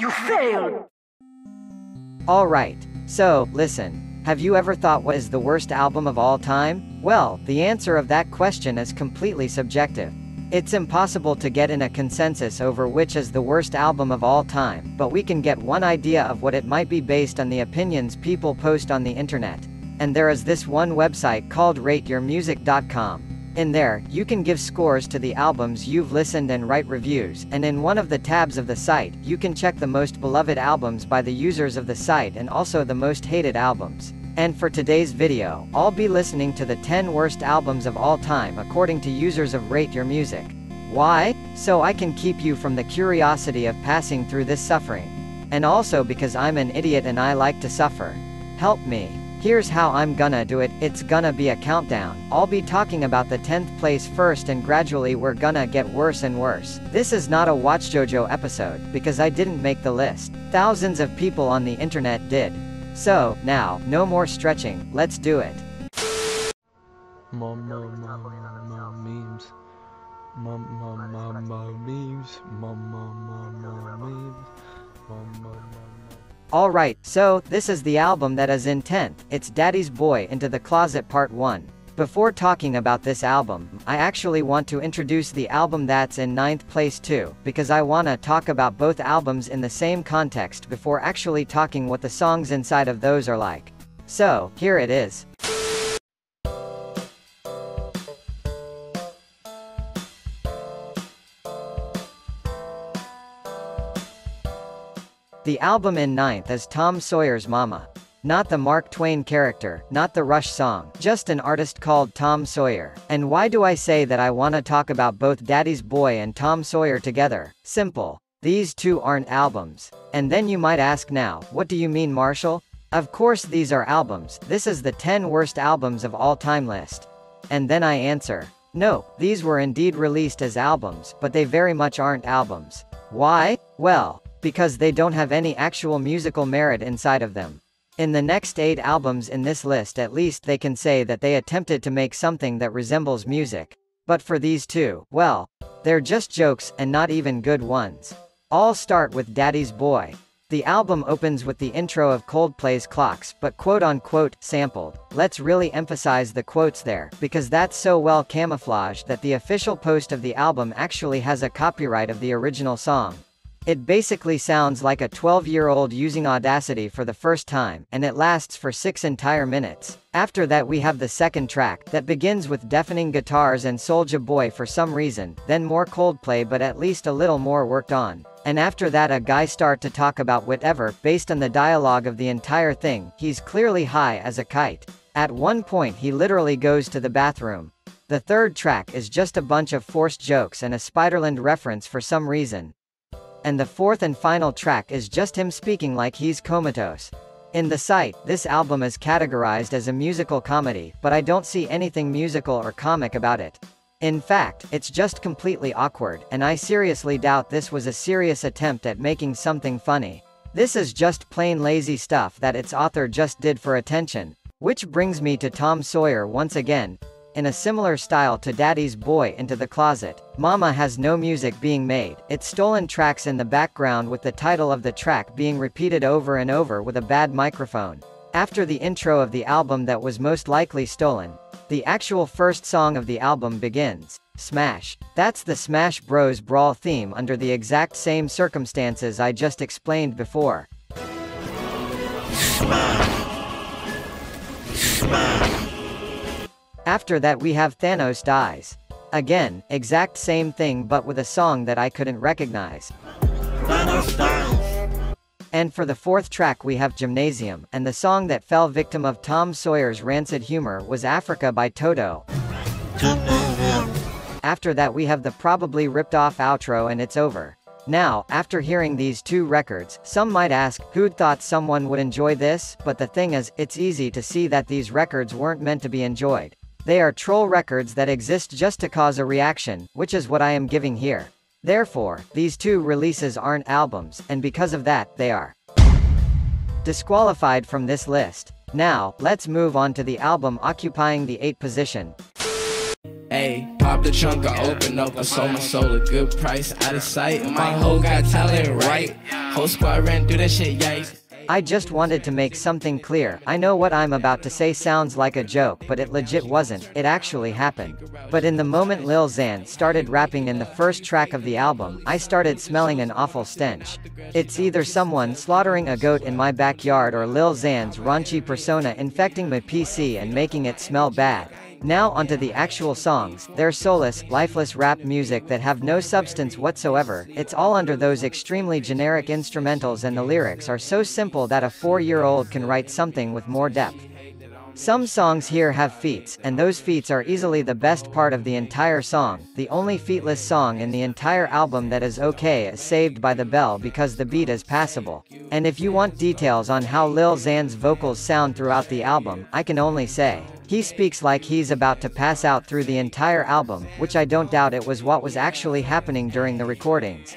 You failed! Alright, so, listen. Have you ever thought what is the worst album of all time? Well, the answer of that question is completely subjective. It's impossible to get in a consensus over which is the worst album of all time, but we can get one idea of what it might be based on the opinions people post on the internet. And there is this one website called rateyourmusic.com. In there, you can give scores to the albums you've listened and write reviews, and in one of the tabs of the site, you can check the most beloved albums by the users of the site and also the most hated albums. And for today's video, I'll be listening to the 10 worst albums of all time according to users of Rate Your Music. Why? So I can keep you from the curiosity of passing through this suffering. And also because I'm an idiot and I like to suffer. Help me. Here's how I'm gonna do it, it's gonna be a countdown. I'll be talking about the 10th place first and gradually we're gonna get worse and worse. This is not a WatchMojo episode, because I didn't make the list. Thousands of people on the internet did. So, now, no more stretching, let's do it. Mom, mom, mom, mom, memes. Mom, mom, mom, mom, memes. Mom, mom, mom, mom, Alright, so, this is the album that is in 10th, it's Daddy's Boy Into the Closet Part 1. Before talking about this album, I actually want to introduce the album that's in 9th place too, because I wanna talk about both albums in the same context before actually talking what the songs inside of those are like. So, here it is. The album in ninth is Tom Sawyer's Momma. Not the Mark Twain character, not the Rush song, just an artist called Tom Sawyer. And why do I say that I wanna talk about both Daddy's Boy and Tom Sawyer together? Simple. These two aren't albums. And then you might ask now, what do you mean Marshall? Of course these are albums, this is the 10 worst albums of all time list. And then I answer, no, these were indeed released as albums, but they very much aren't albums. Why? Well, because they don't have any actual musical merit inside of them. In the next eight albums in this list at least they can say that they attempted to make something that resembles music. But for these two, well, they're just jokes, and not even good ones. I'll start with Daddy's Boy. The album opens with the intro of Coldplay's Clocks, but quote-unquote, sampled. Let's really emphasize the quotes there, because that's so well camouflaged that the official post of the album actually has a copyright of the original song. It basically sounds like a 12-year-old using Audacity for the first time, and it lasts for six entire minutes. After that we have the second track, that begins with deafening guitars and Soulja Boy for some reason, then more Coldplay but at least a little more worked on. And after that a guy start to talk about whatever, based on the dialogue of the entire thing, he's clearly high as a kite. At one point he literally goes to the bathroom. The third track is just a bunch of forced jokes and a Spiderland reference for some reason. And the fourth and final track is just him speaking like he's comatose. In the site, this album is categorized as a musical comedy, but I don't see anything musical or comic about it. In fact, it's just completely awkward, and I seriously doubt this was a serious attempt at making something funny. This is just plain lazy stuff that its author just did for attention. Which brings me to Tom Sawyer once again, in a similar style to Daddy's Boy Into the Closet. Momma has no music being made, it's stolen tracks in the background with the title of the track being repeated over and over with a bad microphone. After the intro of the album that was most likely stolen, the actual first song of the album begins. Smash. That's the Smash Bros. Brawl theme under the exact same circumstances I just explained before. After that we have Thanos Dies. Again, exact same thing but with a song that I couldn't recognize. And for the fourth track we have Gymnasium, and the song that fell victim of Tom Sawyer's rancid humor was Africa by Toto. After that we have the probably ripped off outro and it's over. Now, after hearing these two records, some might ask, who'd thought someone would enjoy this? But the thing is, it's easy to see that these records weren't meant to be enjoyed. They are troll records that exist just to cause a reaction, which is what I am giving here. Therefore, these two releases aren't albums, and because of that, they are disqualified from this list. Now, let's move on to the album occupying the 8th position. Hey, pop the trunk, I open up, I sold my soul a good price. Out of sight, my whole got talent right. Whole squad ran through that shit, yikes. I just wanted to make something clear. I know what I'm about to say sounds like a joke, but it legit wasn't. It actually happened. But in the moment Lil Xan started rapping in the first track of the album, I started smelling an awful stench. It's either someone slaughtering a goat in my backyard or Lil Xan's raunchy persona infecting my PC and making it smell bad. Now onto the actual songs, they're soulless, lifeless rap music that have no substance whatsoever, it's all under those extremely generic instrumentals and the lyrics are so simple that a four-year-old can write something with more depth. Some songs here have feats, and those feats are easily the best part of the entire song. The only featless song in the entire album that is okay is Saved by the Bell because the beat is passable. And if you want details on how Lil Xan's vocals sound throughout the album, I can only say. He speaks like he's about to pass out through the entire album, which I don't doubt it was what was actually happening during the recordings.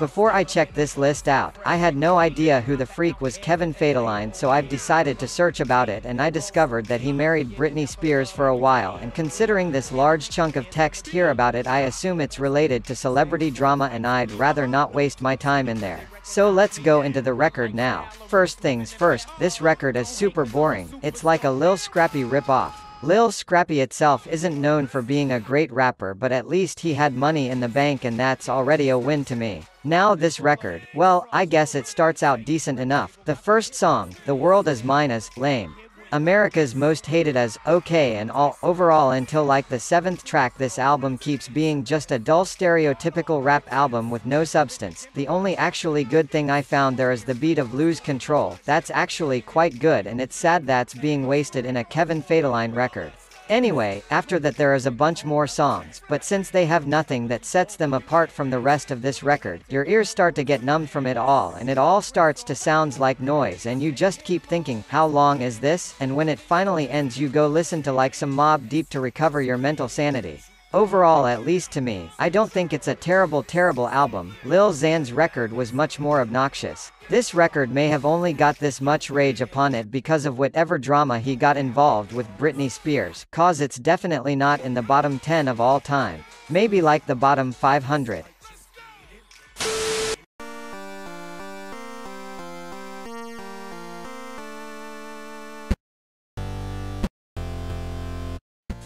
Before I checked this list out, I had no idea who the freak was Kevin Federline so I've decided to search about it and I discovered that he married Britney Spears for a while and considering this large chunk of text here about it I assume it's related to celebrity drama and I'd rather not waste my time in there. So let's go into the record now. First things first, this record is super boring, it's like a Lil Scrappy rip-off. Lil Scrappy itself isn't known for being a great rapper but at least he had money in the bank and that's already a win to me. Now this record, well, I guess it starts out decent enough. The first song, The World Is Mine is, lame. America's Most Hated as, okay and all, overall until like the seventh track this album keeps being just a dull stereotypical rap album with no substance. The only actually good thing I found there is the beat of Lose Control, that's actually quite good and it's sad that's being wasted in a Kevin Federline record. Anyway, after that there is a bunch more songs, but since they have nothing that sets them apart from the rest of this record, your ears start to get numbed from it all and it all starts to sounds like noise and you just keep thinking, how long is this? And when it finally ends you go listen to like some Mobb Deep to recover your mental sanity. Overall at least to me, I don't think it's a terrible terrible album, Lil Xan's record was much more obnoxious. This record may have only got this much rage upon it because of whatever drama he got involved with Britney Spears, cause it's definitely not in the bottom 10 of all time. Maybe like the bottom 500.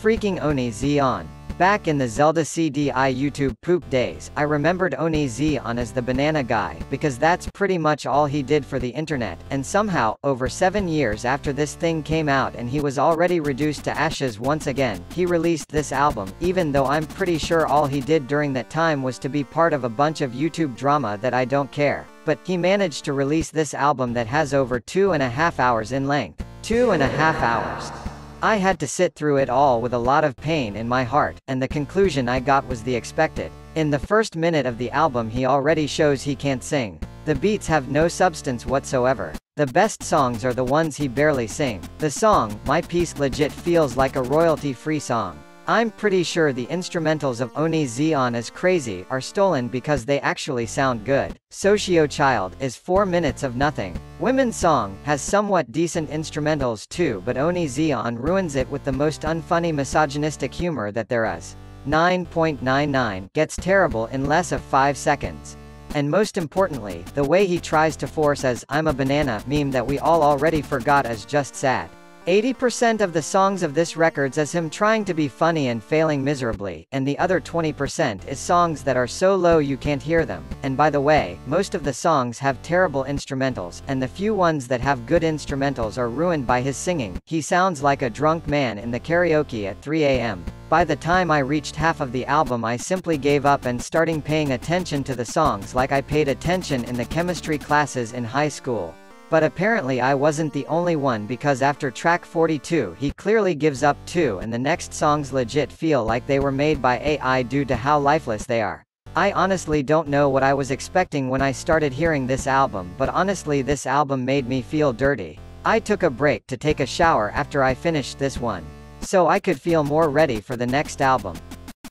Freaking Onision. Back in the Zelda CDI YouTube poop days, I remembered Onision as the banana guy, because that's pretty much all he did for the internet, and somehow, over seven years after this thing came out and he was already reduced to ashes once again, he released this album, even though I'm pretty sure all he did during that time was to be part of a bunch of YouTube drama that I don't care. But, he managed to release this album that has over two and a half hours in length. Two and a half hours. I had to sit through it all with a lot of pain in my heart, and the conclusion I got was the expected. In the first minute of the album he already shows he can't sing. The beats have no substance whatsoever. The best songs are the ones he barely sing. The song, My Piece legit feels like a royalty-free song. I'm pretty sure the instrumentals of Onision is Crazy are stolen because they actually sound good. Socio Child is 4 minutes of nothing. Women's Song has somewhat decent instrumentals too but Onision ruins it with the most unfunny misogynistic humor that there is. 9.99 gets terrible in less of 5 seconds. And most importantly, the way he tries to force as I'm a banana meme that we all already forgot is just sad. 80% of the songs of this records is him trying to be funny and failing miserably, and the other 20% is songs that are so low you can't hear them. And by the way, most of the songs have terrible instrumentals, and the few ones that have good instrumentals are ruined by his singing. He sounds like a drunk man in the karaoke at 3 a.m. By the time I reached half of the album I simply gave up and starting paying attention to the songs like I paid attention in the chemistry classes in high school. But apparently I wasn't the only one because after track 42 he clearly gives up too and the next songs legit feel like they were made by AI due to how lifeless they are. I honestly don't know what I was expecting when I started hearing this album but honestly this album made me feel dirty. I took a break to take a shower after I finished this one. So I could feel more ready for the next album.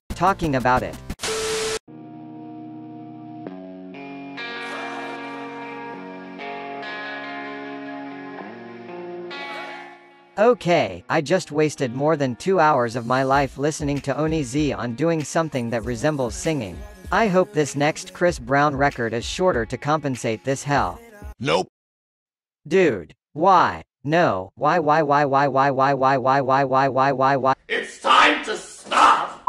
Talking about it. Okay, I just wasted more than two hours of my life listening to Onision doing something that resembles singing. I hope this next Chris Brown record is shorter to compensate this hell. Nope. Dude. Why? No. Why why why why why why why why why why why why why It's time to stop!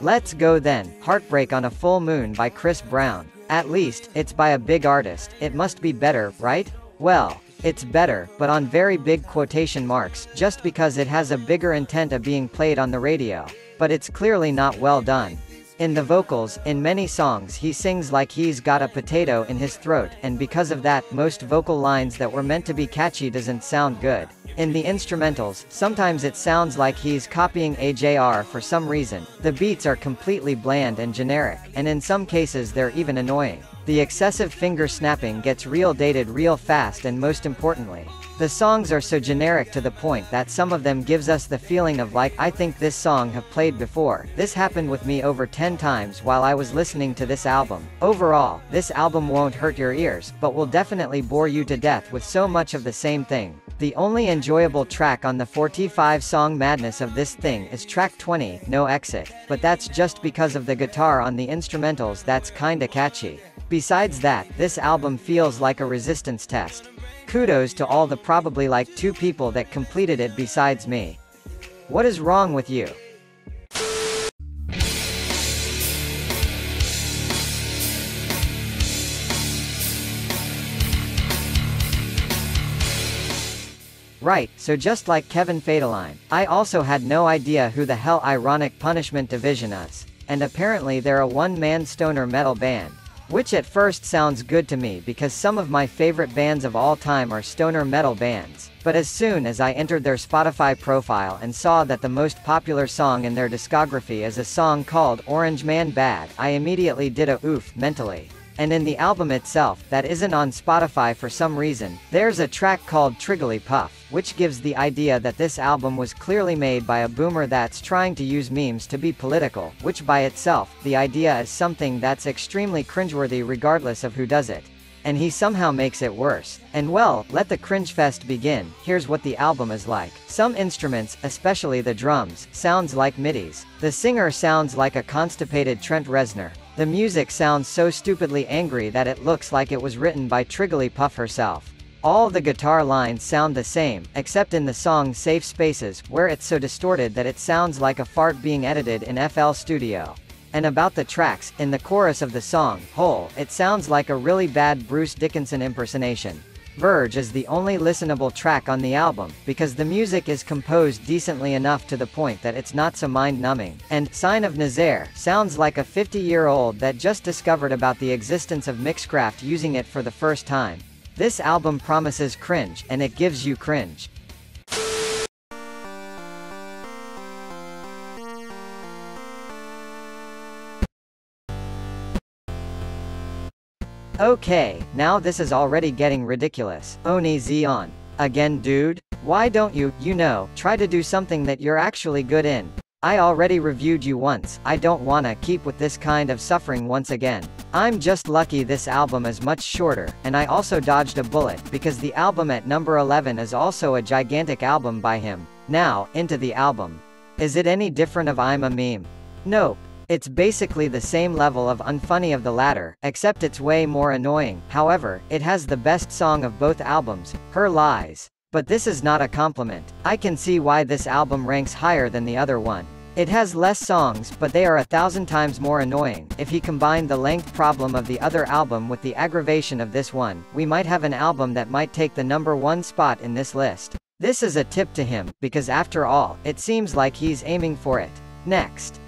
Let's go then. Heartbreak on a Full Moon by Chris Brown. At least, it's by a big artist. It must be better, right? Well, it's better, but on very big quotation marks, just because it has a bigger intent of being played on the radio. But it's clearly not well done. In the vocals, in many songs he sings like he's got a potato in his throat, and because of that, most vocal lines that were meant to be catchy doesn't sound good. In the instrumentals, sometimes it sounds like he's copying AJR for some reason, the beats are completely bland and generic, and in some cases they're even annoying. The excessive finger snapping gets real dated real fast and most importantly, the songs are so generic to the point that some of them gives us the feeling of like I think this song have played before. This happened with me over 10 times while I was listening to this album. Overall, this album won't hurt your ears, but will definitely bore you to death with so much of the same thing. The only enjoyable track on the 45 song madness of this thing is track 20, No Exit, but that's just because of the guitar on the instrumentals that's kinda catchy. Besides that, this album feels like a resistance test. Kudos to all the probably like two people that completed it besides me. What is wrong with you? Right, so just like Kevin Federline, I also had no idea who the hell Ironic Punishment Division is. And apparently they're a one-man stoner metal band. Which at first sounds good to me because some of my favorite bands of all time are stoner metal bands. But as soon as I entered their Spotify profile and saw that the most popular song in their discography is a song called Orange Man Bad, I immediately did a oof mentally. And in the album itself, that isn't on Spotify for some reason, there's a track called Triggly Puff, which gives the idea that this album was clearly made by a boomer that's trying to use memes to be political, which by itself, the idea is something that's extremely cringeworthy regardless of who does it. And he somehow makes it worse. And well, let the cringe fest begin, here's what the album is like. Some instruments, especially the drums, sounds like midis. The singer sounds like a constipated Trent Reznor. The music sounds so stupidly angry that it looks like it was written by Triggly Puff herself. All the guitar lines sound the same, except in the song Safe Spaces, where it's so distorted that it sounds like a fart being edited in FL Studio. And about the tracks, in the chorus of the song, Hole, it sounds like a really bad Bruce Dickinson impersonation. Verge is the only listenable track on the album, because the music is composed decently enough to the point that it's not so mind-numbing. And Sign of Nazaire sounds like a 50-year-old that just discovered about the existence of Mixcraft using it for the first time. This album promises cringe, and it gives you cringe. Okay, now this is already getting ridiculous. Onision. Again dude? Why don't you, you know, try to do something that you're actually good in? I already reviewed you once, I don't wanna keep with this kind of suffering once again. I'm just lucky this album is much shorter, and I also dodged a bullet, because the album at number 11 is also a gigantic album by him. Now, into the album. Is it any different of I'm a meme? Nope. It's basically the same level of unfunny of the latter, except it's way more annoying. However, it has the best song of both albums, Her Lies. But this is not a compliment. I can see why this album ranks higher than the other one. It has less songs, but they are a thousand times more annoying. If he combined the length problem of the other album with the aggravation of this one, we might have an album that might take the number one spot in this list. This is a tip to him, because after all, it seems like he's aiming for it. Next.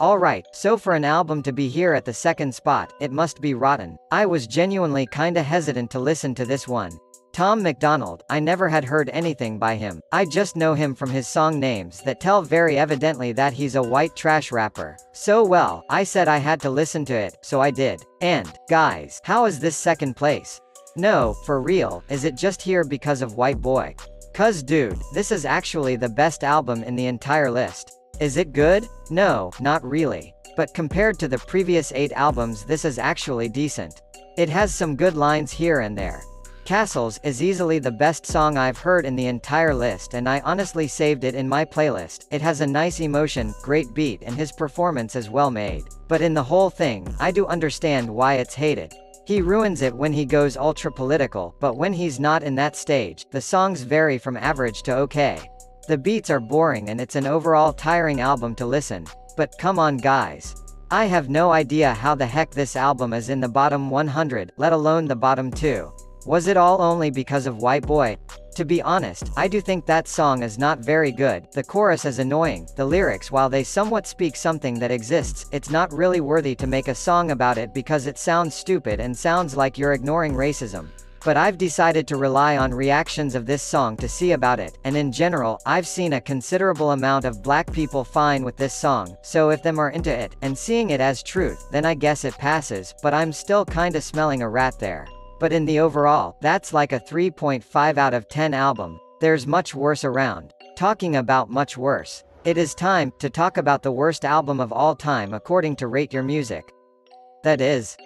Alright, so for an album to be here at the second spot, it must be rotten. I was genuinely kinda hesitant to listen to this one. Tom MacDonald, I never had heard anything by him. I just know him from his song names that tell very evidently that he's a white trash rapper. So well, I said I had to listen to it, so I did. And, guys, how is this second place? No, for real, is it just here because of White Boy? Cuz dude, this is actually the best album in the entire list. Is it good? No, not really. but compared to the previous 8 albums this is actually decent. It has some good lines here and there. Castles is easily the best song I've heard in the entire list and I honestly saved it in my playlist. It has a nice emotion, great beat and his performance is well made. But in the whole thing, I do understand why it's hated. He ruins it when he goes ultra political, but when he's not in that stage, the songs vary from average to okay. The beats are boring and it's an overall tiring album to listen. But come on guys. I have no idea how the heck this album is in the bottom 100, let alone the bottom 2. Was it all only because of White Boy? To be honest, I do think that song is not very good, the chorus is annoying, the lyrics while they somewhat speak something that exists, it's not really worthy to make a song about it because it sounds stupid and sounds like you're ignoring racism. But I've decided to rely on reactions of this song to see about it, and in general, I've seen a considerable amount of black people fine with this song, so if them are into it, and seeing it as truth, then I guess it passes, but I'm still kinda smelling a rat there. But in the overall, that's like a 3.5 out of 10 album. There's much worse around. Talking about much worse. It is time to talk about the worst album of all time according to Rate Your Music. That is,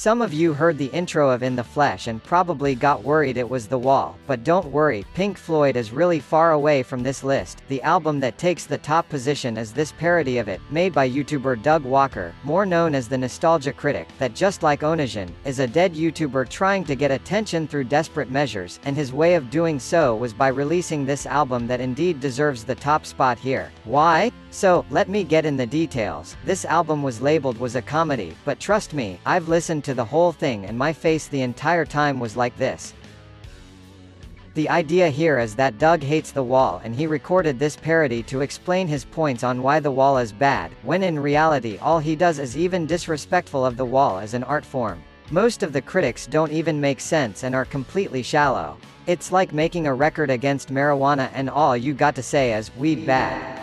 Some of you heard the intro of In the Flesh and probably got worried it was The Wall, but don't worry, Pink Floyd is really far away from this list. The album that takes the top position is this parody of it, made by YouTuber Doug Walker, more known as the Nostalgia Critic, that just like Onision, is a dead YouTuber trying to get attention through desperate measures, and his way of doing so was by releasing this album that indeed deserves the top spot here. Why? So, let me get in the details. This album was labeled was a comedy, but trust me, I've listened to the whole thing and my face the entire time was like this. The idea here is that Doug hates The Wall and he recorded this parody to explain his points on why The Wall is bad, when in reality all he does is even disrespectful of The Wall as an art form. Most of the critics don't even make sense and are completely shallow. It's like making a record against marijuana and all you got to say is, weed bad.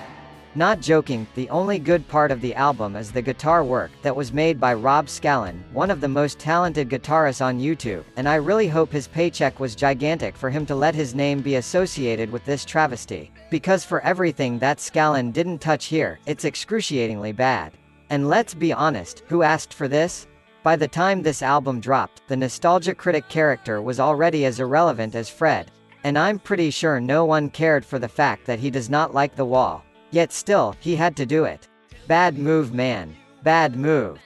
Not joking, the only good part of the album is the guitar work that was made by Rob Scallon, one of the most talented guitarists on YouTube, and I really hope his paycheck was gigantic for him to let his name be associated with this travesty. Because for everything that Scallon didn't touch here, it's excruciatingly bad. And let's be honest, who asked for this? By the time this album dropped, the nostalgia critic character was already as irrelevant as Fred. And I'm pretty sure no one cared for the fact that he does not like the wall. Yet still, he had to do it. Bad move man. Bad move.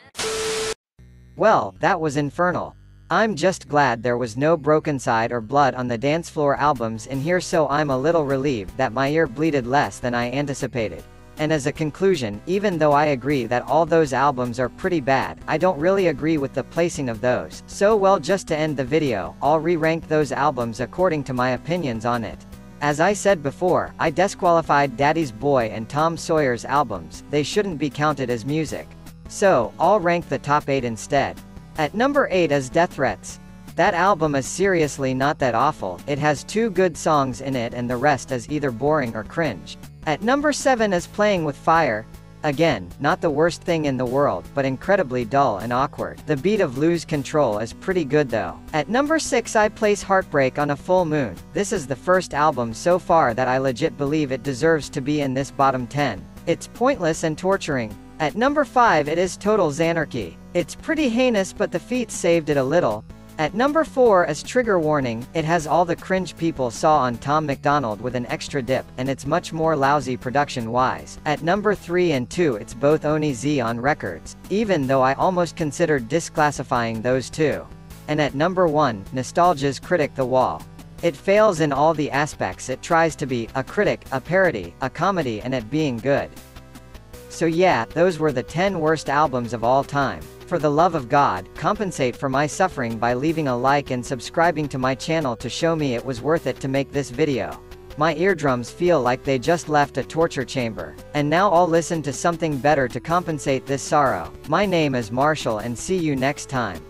Well, that was infernal. I'm just glad there was no Brokencyde or Blood on the dance floor albums in here so I'm a little relieved that my ear bleeded less than I anticipated. And as a conclusion, even though I agree that all those albums are pretty bad, I don't really agree with the placing of those. So well just to end the video, I'll re-rank those albums according to my opinions on it. As I said before, I disqualified Daddy's Boy and Tom Sawyer's albums, they shouldn't be counted as music. So, I'll rank the top 8 instead. At number 8 is Deathreats. That album is seriously not that awful, it has two good songs in it and the rest is either boring or cringe. At number 7 is Playing with Fire, Again, not the worst thing in the world, but incredibly dull and awkward. The beat of Lose Control is pretty good though. At number 6 I place Heartbreak on a Full Moon. This is the first album so far that I legit believe it deserves to be in this bottom 10. It's pointless and torturing. At number 5 it is Total Xanarchy. It's pretty heinous but the feat saved it a little. At number 4 as trigger warning, it has all the cringe people saw on Tom MacDonald with an extra dip, and it's much more lousy production-wise. At number 3 and 2 it's both Onision records, even though I almost considered disclassifying those two. And at number 1, Nostalgia's Critic The Wall. It fails in all the aspects it tries to be, a critic, a parody, a comedy and at being good. So yeah, those were the 10 worst albums of all time. For the love of God, compensate for my suffering by leaving a like and subscribing to my channel to show me it was worth it to make this video. My eardrums feel like they just left a torture chamber. And now I'll listen to something better to compensate this sorrow. My name is Marshall and see you next time.